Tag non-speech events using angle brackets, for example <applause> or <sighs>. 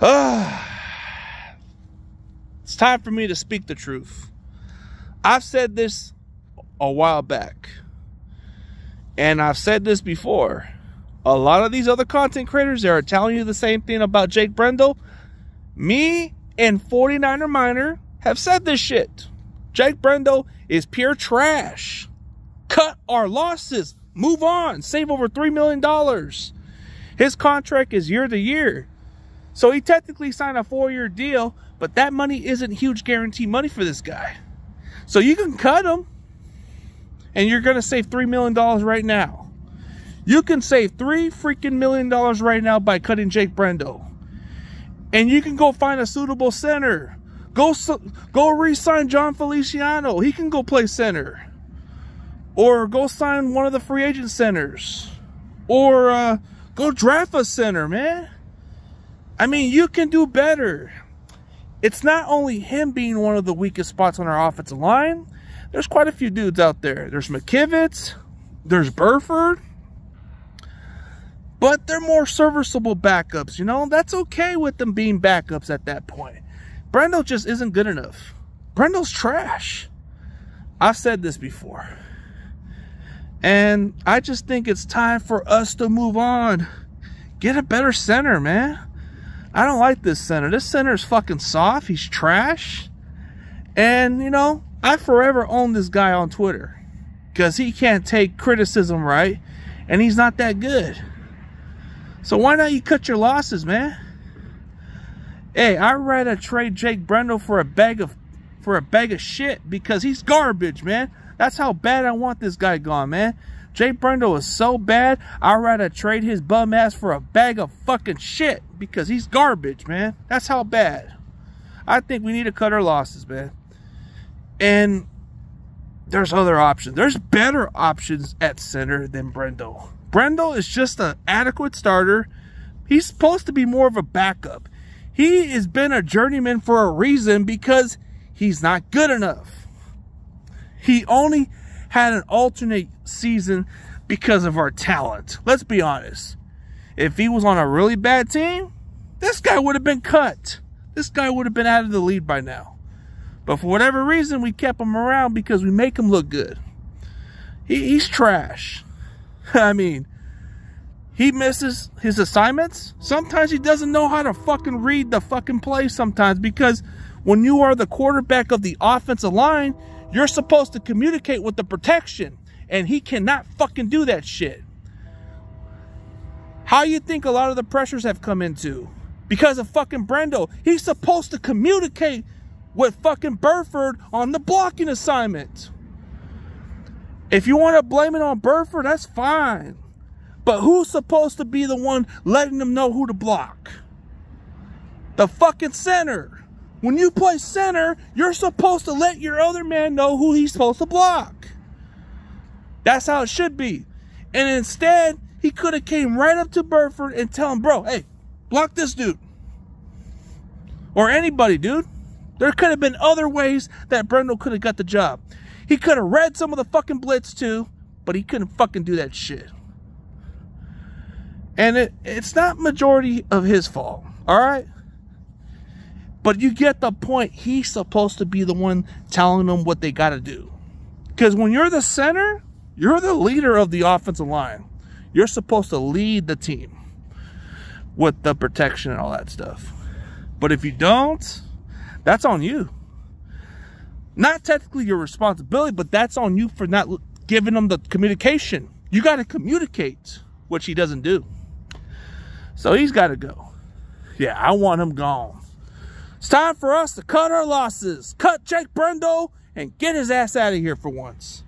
<sighs> it's time for me to speak the truth. I've said this a while back. And I've said this before. A lot of these other content creators are telling you the same thing about Jake Brendel. Me and 49er Miner have said this shit. Jake Brendel is pure trash. Cut our losses. Move on. Save over $3 million. His contract is year to year. So he technically signed a four year deal, but that money isn't huge guarantee money for this guy. So you can cut him and you're going to save $3 million right now. You can save three freaking million dollars right now by cutting Jake Brendel. And you can go find a suitable center. Go, go re-sign Jon Feliciano. He can go play center. Or go sign one of the free agent centers. Or uh, go draft a center, man. I mean, you can do better. It's not only him being one of the weakest spots on our offensive line. There's quite a few dudes out there. There's McKivitz. There's Burford. But they're more serviceable backups, you know? That's okay with them being backups at that point. Brendel just isn't good enough. Brendel's trash. I've said this before. And I just think it's time for us to move on. Get a better center, man. I don't like this center. This center is fucking soft. He's trash. And, you know, I forever own this guy on Twitter. Because he can't take criticism right. And he's not that good. So why not you cut your losses, man? Hey, I'd rather trade Jake Brendel for a bag of for a bag of shit because he's garbage, man. That's how bad I want this guy gone, man. Jake Brendel is so bad, I'd rather trade his bum ass for a bag of fucking shit because he's garbage, man. That's how bad. I think we need to cut our losses, man. And there's other options. There's better options at center than Brendel. Brendel is just an adequate starter. He's supposed to be more of a backup. He has been a journeyman for a reason because he's not good enough. He only had an alternate season because of our talent. Let's be honest. If he was on a really bad team, this guy would have been cut. This guy would have been out of the lead by now. But for whatever reason, we kept him around because we make him look good. He, he's trash. <laughs> I mean, he misses his assignments. Sometimes he doesn't know how to fucking read the fucking play sometimes because when you are the quarterback of the offensive line, you're supposed to communicate with the protection, and he cannot fucking do that shit. How you think a lot of the pressures have come into? Because of fucking Brendel. He's supposed to communicate with fucking Burford on the blocking assignment. If you want to blame it on Burford, that's fine. But who's supposed to be the one letting them know who to block? The fucking center. When you play center, you're supposed to let your other man know who he's supposed to block. That's how it should be. And instead, he could have came right up to Burford and tell him, bro, hey, block this dude. Or anybody, dude. There could have been other ways that Brendel could have got the job. He could have read some of the fucking blitz too, but he couldn't fucking do that shit. And it, it's not majority of his fault, all right? But you get the point. He's supposed to be the one telling them what they got to do. Because when you're the center, you're the leader of the offensive line. You're supposed to lead the team with the protection and all that stuff. But if you don't, that's on you. Not technically your responsibility, but that's on you for not giving them the communication. You got to communicate, which he doesn't do. So he's got to go. Yeah, I want him gone. It's time for us to cut our losses, cut Jake Brendel, and get his ass out of here for once.